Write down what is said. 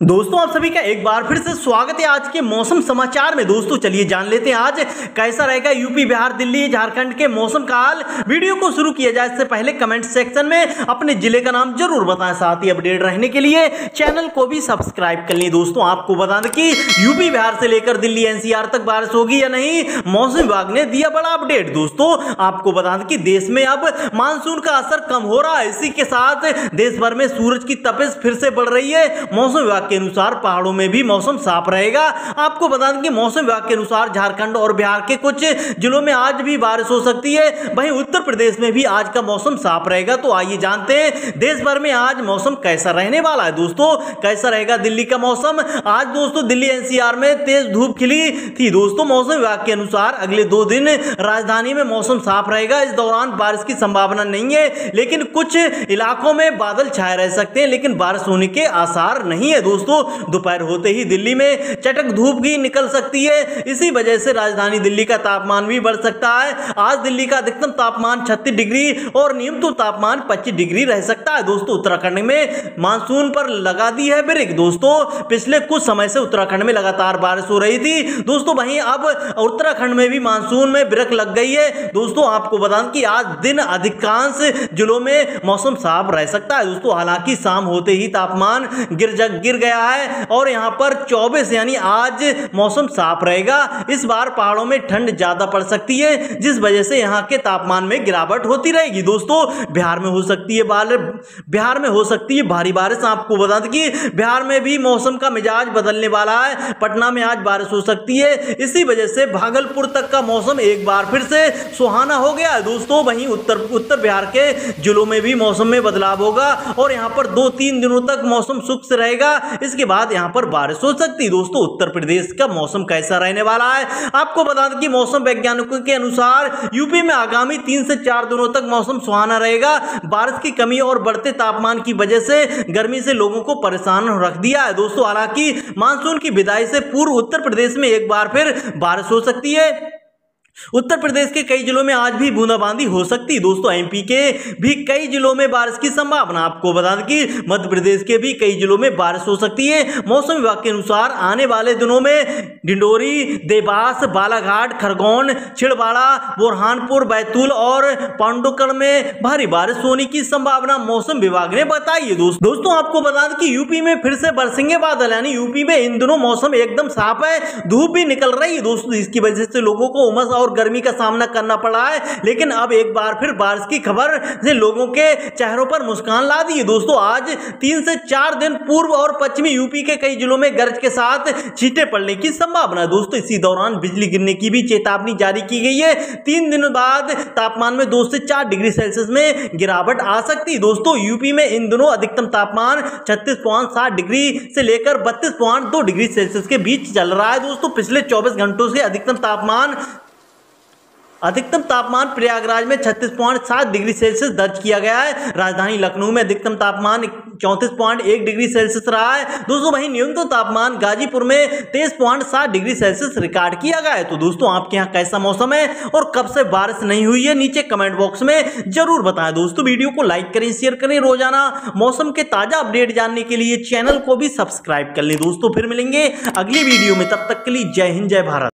दोस्तों, आप सभी का एक बार फिर से स्वागत है आज के मौसम समाचार में। दोस्तों, चलिए जान लेते हैं आज कैसा रहेगा यूपी, बिहार, दिल्ली, झारखंड के मौसम का हाल वीडियो को शुरू किया जाए, इससे पहले कमेंट सेक्शन में अपने ज़िले का नाम ज़रूर बताएँ, साथ ही अपडेट रहने के लिए चैनल को भी सब्सक्राइब कर लिए दोस्तों, आपको बता दें कि यूपी, बिहार से लेकर दिल्ली, एनसीआर तक बारिश होगी या नहीं, मौसम विभाग ने दिया बड़ा अपडेट। दोस्तों, आपको बता दें कि देश में अब मानसून का असर कम हो रहा है। इसी के साथ देश भर में सूरज की तपिश फिर से बढ़ रही है। मौसम विभाग के अनुसार पहाड़ों में भी मौसम साफ़ रहेगा। आपको बता दें कि मौसम विभाग के अनुसार झारखंड और बिहार के कुछ जिलों में आज भी बारिश हो सकती है। वहीं उत्तर प्रदेश में भी आज का मौसम साफ़ रहेगा। तो आइए जानते हैं, देश भर में आज मौसम कैसा रहने वाला है दोस्तों? कैसा रहेगा दिल्ली का मौसम? आज दोस्तों दिल्ली एनसीआर में तेज धूप खिली थी। दोस्तों, मौसम विभाग के अनुसार अगले दो दिन राजधानी में मौसम साफ़ रहेगा। इस दौरान बारिश की संभावना नहीं है, लेकिन कुछ इलाकों में बादल छाए रह सकते हैं, लेकिन बारिश होने के आसार नहीं है दोस्तों। दोस्तों, दोपहर होते ही दिल्ली में चटक धूप भी निकल सकती है। इसी वजह से राजधानी दिल्ली का तापमान भी बढ़ सकता है। आज दिल्ली का अधिकतम तापमान 36 डिग्री और न्यूनतम तापमान 25 डिग्री रह सकता है। दोस्तों, उत्तराखंड में मानसून पर लगा दी है ब्रेक। दोस्तों, पिछले कुछ समय से उत्तराखंड में लगातार बारिश हो रही थी। दोस्तों, वहीं अब उत्तराखंड में भी मानसून में ब्रेक लग गई है। दोस्तों, आपको बता दें कि आज दिन अधिकांश जिलों में मौसम साफ़ रह सकता है। दोस्तों, हालाँकि शाम होते ही तापमान गिर जग गिर गया गया है और यहाँ पर 24 यानी आज मौसम साफ़ रहेगा। इस बार पहाड़ों में ठंड ज़्यादा पड़ सकती है, जिस वजह से यहाँ के तापमान में गिरावट होती रहेगी। दोस्तों, बिहार में हो सकती है बाल, बिहार में हो सकती है भारी बारिश, आपको बता दें कि बिहार में भी मौसम का मिजाज बदलने वाला है। पटना में आज बारिश हो सकती है, इसी वजह से भागलपुर तक का मौसम एक बार फिर से सुहाना हो गया है। दोस्तों, वहीं उत्तर उत्तर बिहार के जिलों में भी मौसम में बदलाव होगा और यहाँ पर दो तीन दिनों तक मौसम शुष्क रहेगा। इसके बाद यहाँ पर बारिश हो सकती है। दोस्तों, उत्तर प्रदेश का मौसम कैसा रहने वाला है? आपको बता दें कि मौसम वैज्ञानिकों के अनुसार यूपी में आगामी तीन से चार दिनों तक मौसम सुहाना रहेगा। बारिश की कमी और बढ़ते तापमान की वजह से गर्मी से लोगों को परेशान रख दिया है। दोस्तों, हालाँकि मानसून की विदाई से पूर्व उत्तर प्रदेश में एक बार फिर बारिश हो सकती है। उत्तर प्रदेश के कई जिलों में आज भी बूंदाबांदी हो सकती। है दोस्तों, एमपी के भी कई जिलों में बारिश की संभावना। आपको बता दें कि मध्य प्रदेश के भी कई जिलों में बारिश हो सकती है। मौसम विभाग के अनुसार आने वाले दिनों में डिंडोरी, देवास, बालाघाट, खरगोन छिड़वाड़ा बुरहानपुर, बैतूल और पांडुकड़ में भारी बारिश होने की संभावना मौसम विभाग ने बताई है। दोस्तों दोस्तों, आपको बता दें कि यूपी में फिर से बरसेंगे बादल, यानी यूपी में इन दिनों मौसम एकदम साफ़ है। धूप भी निकल रही है। दोस्तों, इसकी वजह से लोगों को उमस और गर्मी का सामना करना पड़ा है। लेकिन अब एक बार फिर बारिश की खबर से लोगों के चेहरों पर मुस्कान ला दी। दोस्तों, आज तीन से चार दिन पूर्व और पश्चिमी यूपी के कई जिलों में गर्ज के साथ छींटे पड़ने की संभावना है। दोस्तों, इसी दौरान बिजली गिरने की भी चेतावनी जारी की गई है। तीन दिनों बाद तापमान में दो से चार डिग्री सेल्सियस में गिरावट आ सकती। है दोस्तों, यूपी में इन दिनों अधिकतम तापमान छत्तीस डिग्री से लेकर बत्तीस डिग्री सेल्सियस के बीच चल रहा है। दोस्तों, पिछले चौबीस घंटों से अधिकतम तापमान अधिकतम तापमान प्रयागराज में छत्तीस पॉइंट सात डिग्री सेल्सियस दर्ज किया गया है। राजधानी लखनऊ में अधिकतम तापमान चौंतीस पॉइंट एक डिग्री सेल्सियस रहा है। दोस्तों, वहीं न्यूनतम तापमान गाजीपुर में तेईस पॉइंट सात डिग्री सेल्सियस रिकॉर्ड किया गया है। तो दोस्तों, आपके यहाँ कैसा मौसम है और कब से बारिश नहीं हुई है, नीचे कमेंट बॉक्स में ज़रूर बताएँ। दोस्तों, वीडियो को लाइक करें, शेयर करें रोज़ाना। मौसम के ताज़ा अपडेट जानने के लिए चैनल को भी सब्सक्राइब कर लें। दोस्तों, फिर मिलेंगे अगली वीडियो में। तब तक के लिए जय हिंद, जय भारत।